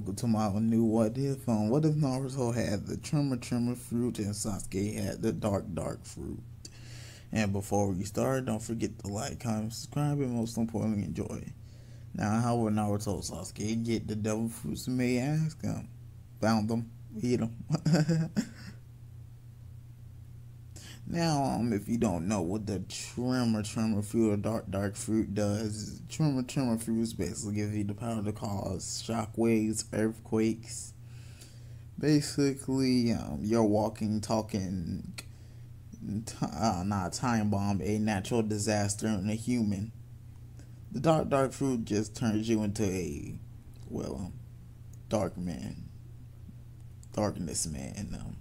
To my new What If. Um, what if Naruto had the Tremor Tremor fruit and Sasuke had the Dark Dark fruit? And before we start, don't forget to like, comment, subscribe, and most importantly, enjoy. Now, how would Naruto Sasuke get the devil fruits? May ask. Um, found them, eat them. Now, um, if you don't know what the tremor tremor fruit or dark dark fruit does, tremor tremor fruits basically give you the power to cause shockwaves, earthquakes. Basically, um, you're walking, talking, uh, not time bomb, a natural disaster in a human. The dark dark fruit just turns you into a, well, um, dark man, darkness man. Um,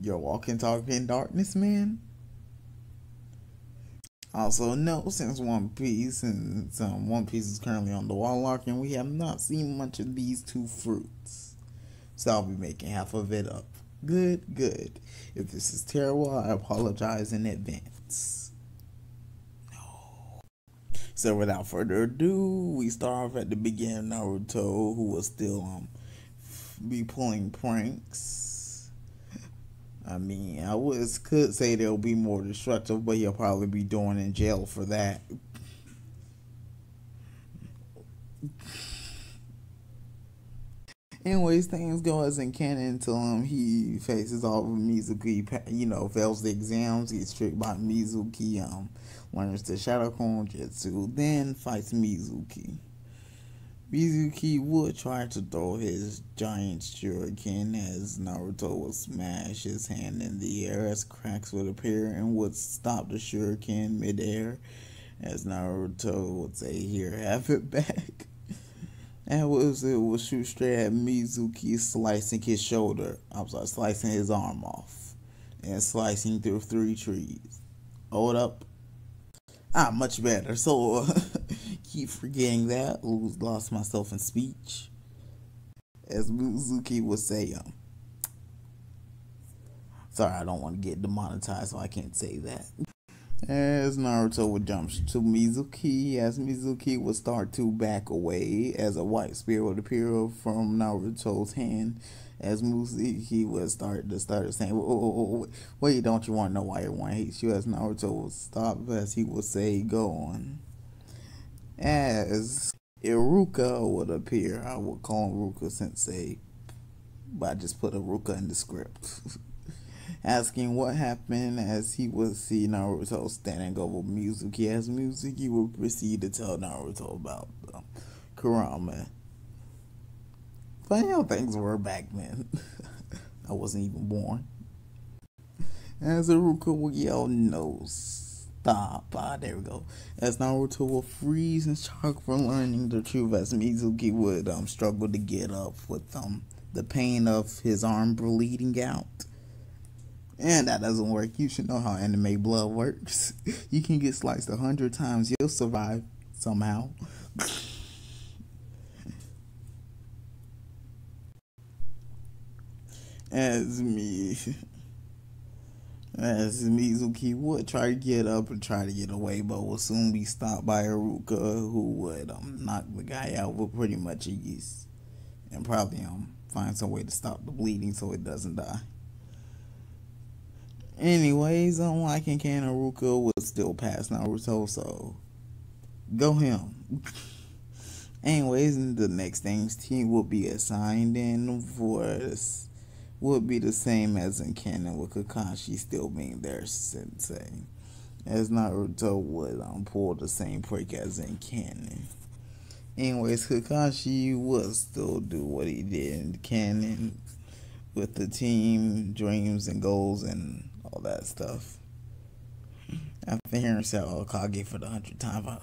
you're walking, talking darkness, man. Also, no, since One Piece and um, One Piece is currently on the wall and we have not seen much of these two fruits. So I'll be making half of it up. Good, good. If this is terrible, I apologize in advance. No. So without further ado, we start off at the beginning. Naruto, who will still um be pulling pranks I mean, I was could say there'll be more destructive, but he'll probably be doing in jail for that. Anyways, things go as in canon until um, he faces off with Mizuki, you know, fails the exams, gets tricked by Mizuki, um, learns the Shadow Clone Jutsu, then fights Mizuki. Mizuki would try to throw his giant shuriken as Naruto would smash his hand in the air as cracks would appear and would stop the shuriken midair as Naruto would say, Here, have it back. And was it would shoot straight at Mizuki, slicing his shoulder. I'm sorry, slicing his arm off. And slicing through three trees. Hold up. Ah, much better. So keep forgetting that. Lost myself in speech. As Mizuki would say, um, sorry, I don't want to get demonetized, so I can't say that. As Naruto would jump to Mizuki, as Mizuki would start to back away, as a white spear would appear from Naruto's hand, as Mizuki would start to start saying, oh, oh, oh, "Wait, don't you want to know why everyone hates you?" As Naruto would stop, as he would say, "Go on." As Iruka would appear. I would call him Ruka Sensei, but I just put Iruka in the script. Asking what happened as he would see Naruto standing over Mizuki. He has Mizuki, he would proceed to tell Naruto about the Kurama. Funny how things were back then. I wasn't even born. As Iruka would yell, nose Stop. Ah, there we go. As Naruto will freeze in shock for learning the truth, as Mizuki would um struggle to get up with um the pain of his arm bleeding out. And that doesn't work. You should know how anime blood works. You can get sliced a hundred times, you'll survive somehow. As me as Mizuki would try to get up and try to get away, but will soon be stopped by Iruka, who would um, knock the guy out with pretty much ease, and probably um find some way to stop the bleeding so it doesn't die. Anyways, unlike in canon Iruka would still pass Naruto, so go him. Anyways, the next thing's team will be assigned in for would be the same as in canon with Kakashi still being their sensei. As Naruto would um, pull the same trick as in canon. Anyways, Kakashi would still do what he did in canon with the team, dreams, and goals, and all that stuff. After hearing Sal Okage for the hundredth time, I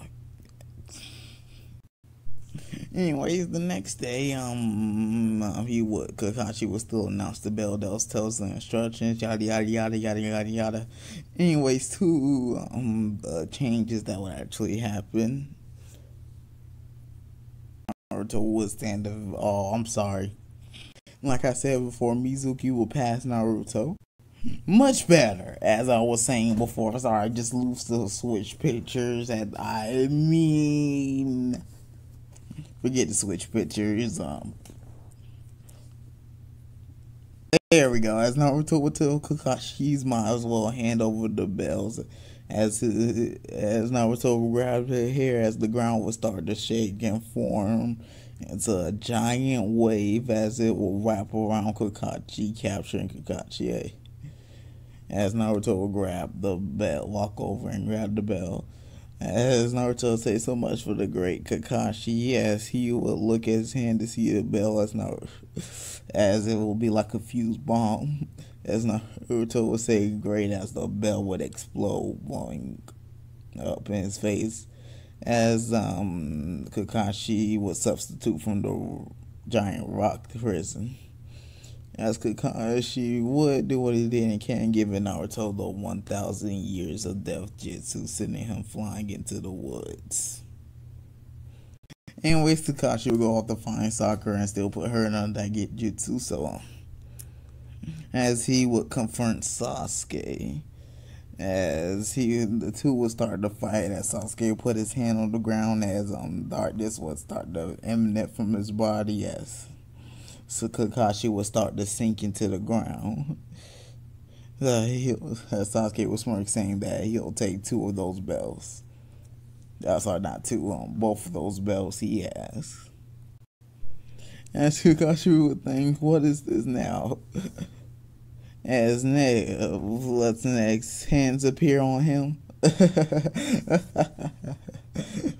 Anyways, the next day, um, he would Kakashi would still announce the bell bells, tells the instructions, yada yada yada yada yada yada. Anyways, two um uh, changes that would actually happen. Naruto would stand of oh, I'm sorry. Like I said before, Mizuki will pass Naruto. Much better, as I was saying before. Sorry, I just lose the switch pictures, and I mean Forget to switch pictures. Um, there we go. As Naruto would tell Kakashi's might as well hand over the bells as as Naruto grabbed her hair as the ground would start to shake and form into a giant wave as it will wrap around Kakashi, capturing Kakashi. As Naruto will grab the bell, walk over and grab the bell. As Naruto say so much for the great Kakashi, as he will look at his hand to see the bell as Naruto, as it will be like a fuse bomb. As Naruto would say, great as the bell would explode, blowing up in his face. As um, Kakashi would substitute from the giant rock prison. As Kakashi would do what he did and can't give Naruto the 1,000 years of death jutsu, sending him flying into the woods. Anyways, Kakashi would go off to find Sakura and still put her in a that get jutsu, so on. as he would confront Sasuke. As he the two would start to fight as Sasuke put his hand on the ground as um darkness would start to emanate from his body as so Kakashi would start to sink into the ground. Uh, he, Sasuke was smirk saying that he'll take two of those bells. That's uh, not two, um, both of those bells he has. And Kakashi would think, what is this now? as Ned lets next hands appear on him.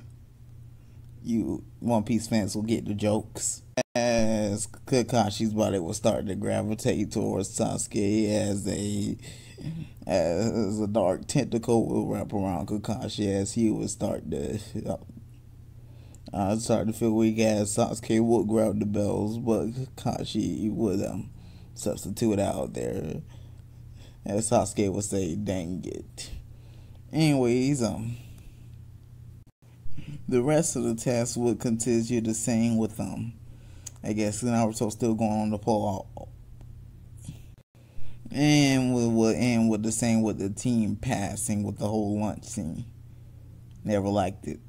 you One Piece fans will get the jokes. As Kakashi's body will start to gravitate towards Sasuke as a as a dark tentacle will wrap around Kakashi as he would start to uh, start to feel weak as Sasuke would grab the bells, but Kakashi would um substitute out there. As Sasuke would say, dang it. Anyways, um the rest of the test would continue the same with them. I guess Naruto still going on the out. And we will end with the same with the team passing with the whole lunch scene. Never liked it.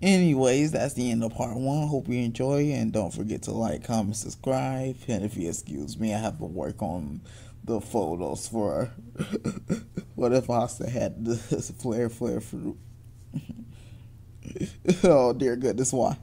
Anyways, that's the end of part one. Hope you enjoy and don't forget to like, comment, subscribe. And if you excuse me, I have to work on the photos for what if Asta had this flare flare fruit. oh dear goodness, why?